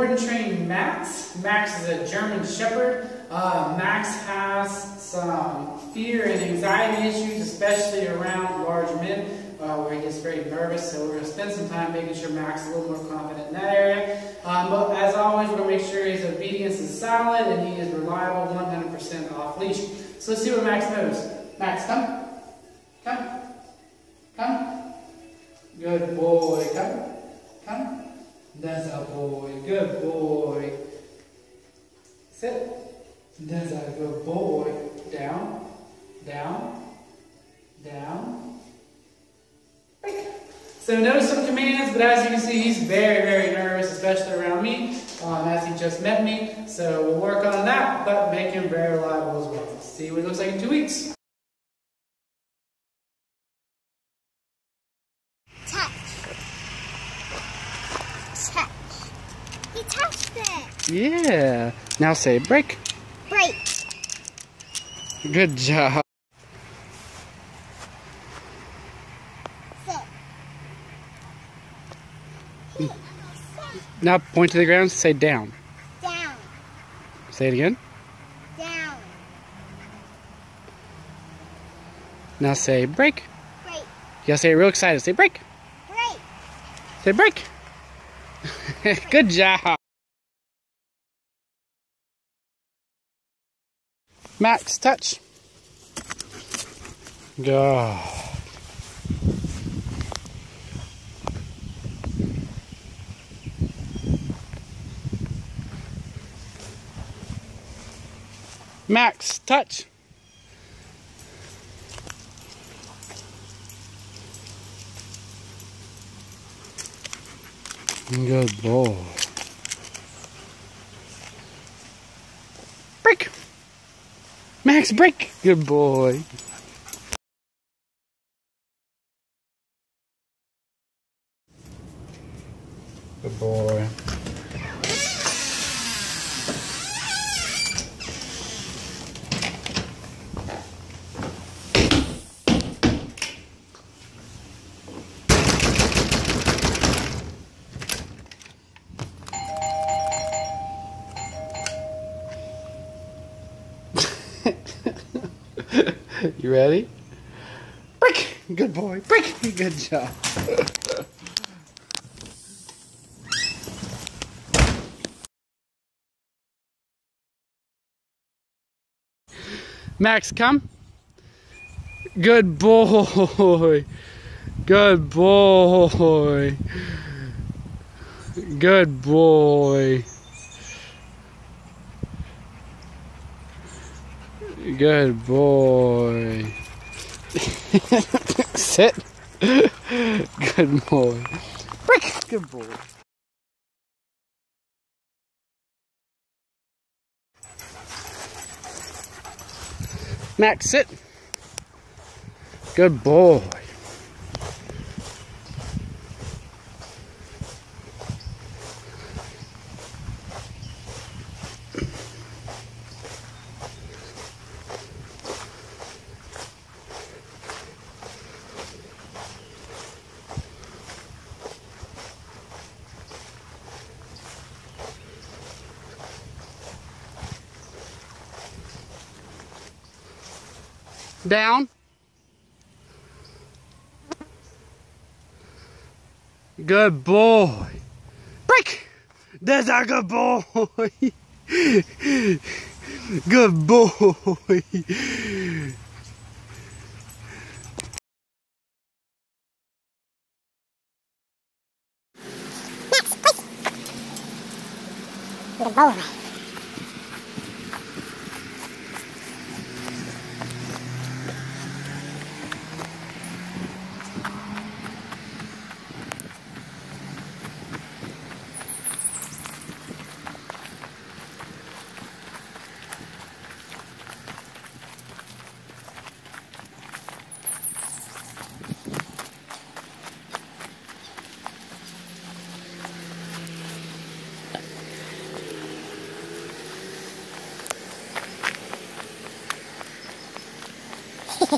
board and train, Max. Max is a German Shepherd. Uh, Max has some fear and anxiety issues, especially around large men, uh, where he gets very nervous. So we're going to spend some time making sure Max is a little more confident in that area. Um, but as always, we're going to make sure his obedience is solid and he is reliable 100% off leash. So let's see where Max moves. Max, come. Come. Come. Good boy. Come. Come. That's a boy. Good boy. Sit. That's a good boy. Down. Down. Down. So notice some commands, but as you can see, he's very, very nervous, especially around me, um, as he just met me. So we'll work on that, but make him very reliable as well. See what it looks like in two weeks. Touch. Touch. He touched it. Yeah. Now say break. Break. Good job. Sit. Now point to the ground, say down. Down. Say it again. Down. Now say break. Break. You gotta say it real excited. Say break. Break. Say break. Good job. Max, touch. Go. Max, touch. Good boy. Break. Max, break. Good boy. you ready? Break! Good boy. Break! Good job. Max, come. Good boy. Good boy. Good boy. Good boy. Sit. Good boy. Break. Good boy. Max, sit. Good boy. Down. Good boy. Break. That's a good boy. Good boy. Good boy.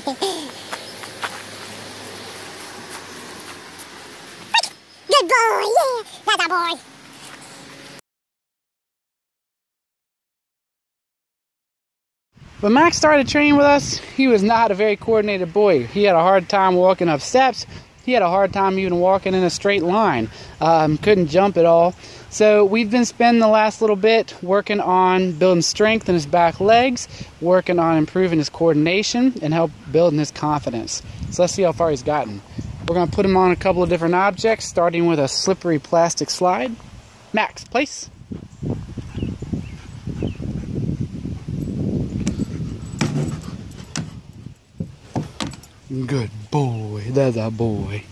Good boy, yeah, that's a boy. When Max started training with us, he was not a very coordinated boy. He had a hard time walking up steps. He had a hard time even walking in a straight line. Um, couldn't jump at all. So we've been spending the last little bit working on building strength in his back legs, working on improving his coordination, and help building his confidence. So let's see how far he's gotten. We're to put him on a couple of different objects, starting with a slippery plastic slide. Max, place. Good boy. That's a boy.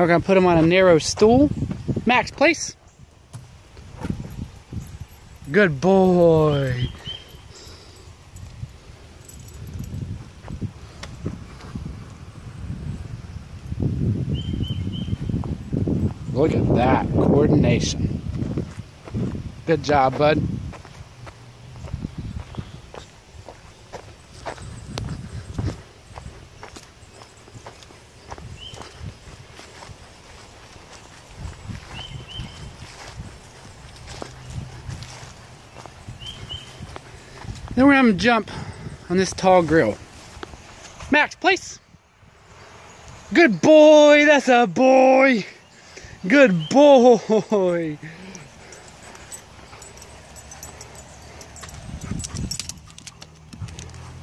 We're going to put him on a narrow stool. Max, place. Good boy. Look at that coordination. Good job, bud. Then we're gonna jump on this tall grill. Max, place. Good boy, that's a boy. Good boy.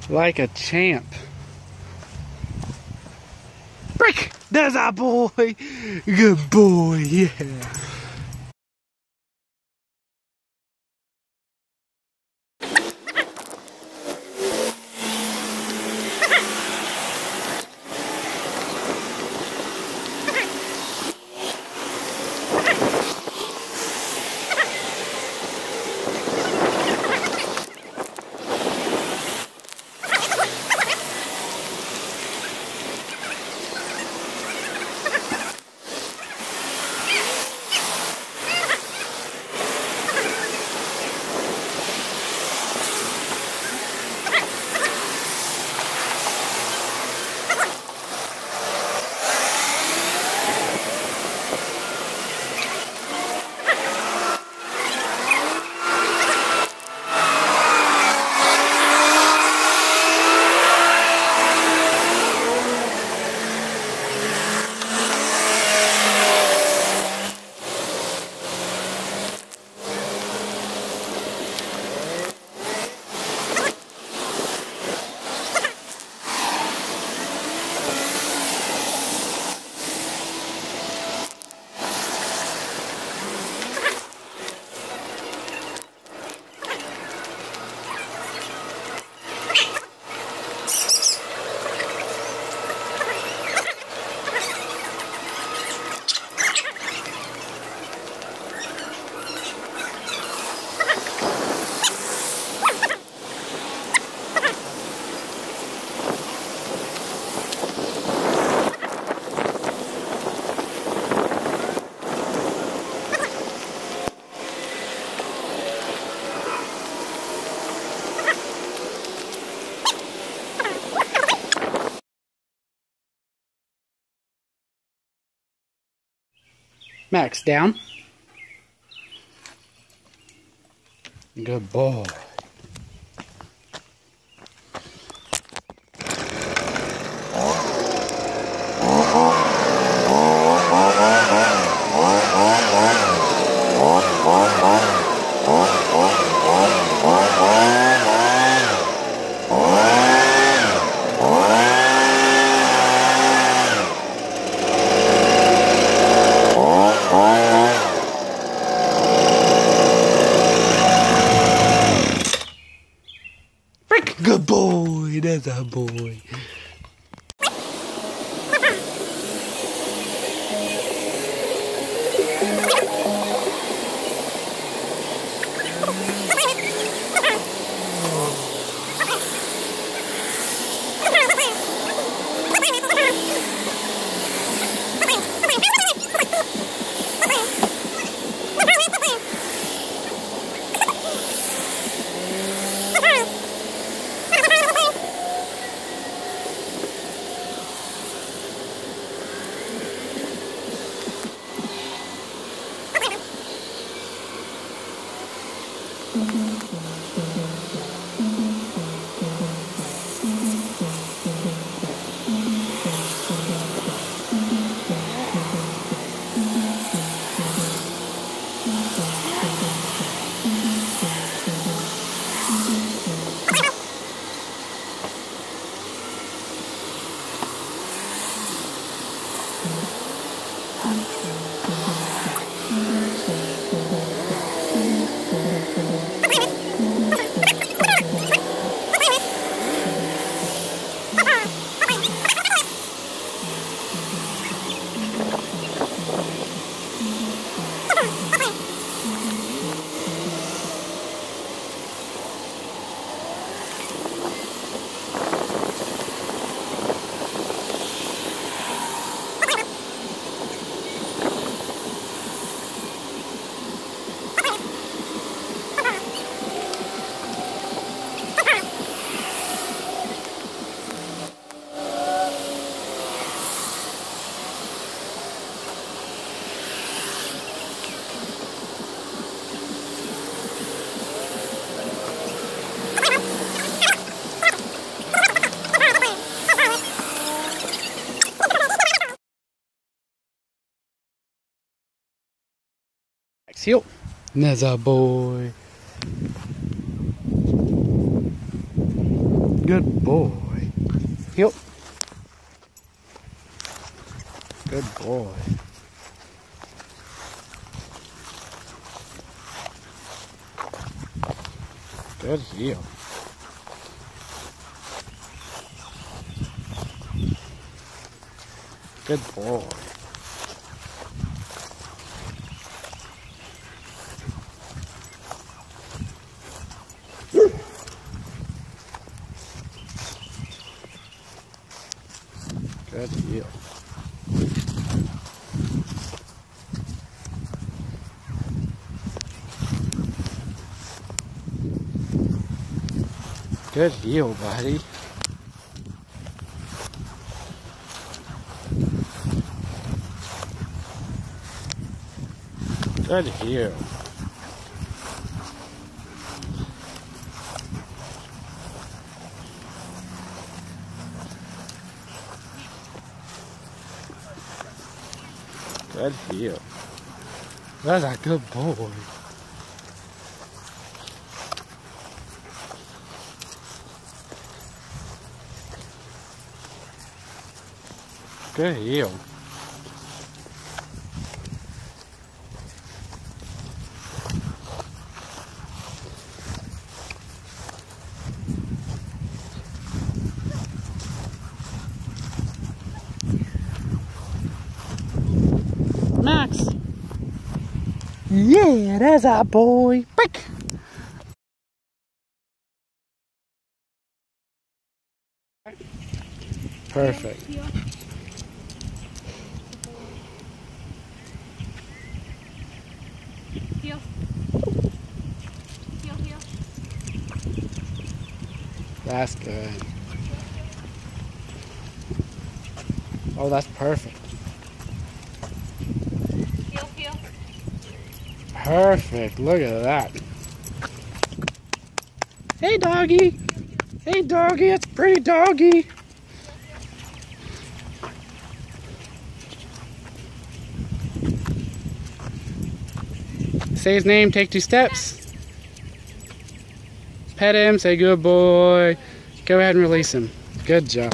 Like a champ. Break! that's a boy. Good boy, yeah. Max, down. Good boy. Mm-hmm. mm-hmm. Heel. Neza boy. Good boy. Heel. Good boy. Good heel. Good boy. Good heel. Good heel, buddy. Good heel. Good heel. That's a good boy. Good heel. Max. Yeah, that's our boy. Break. Perfect. That's good. Oh, that's perfect. Heel, heel. Perfect. Look at that. Hey, doggy. Hey, doggy. It's pretty doggy. Say his name, take two steps. Pet him, say good boy. Go ahead and release him. Good job.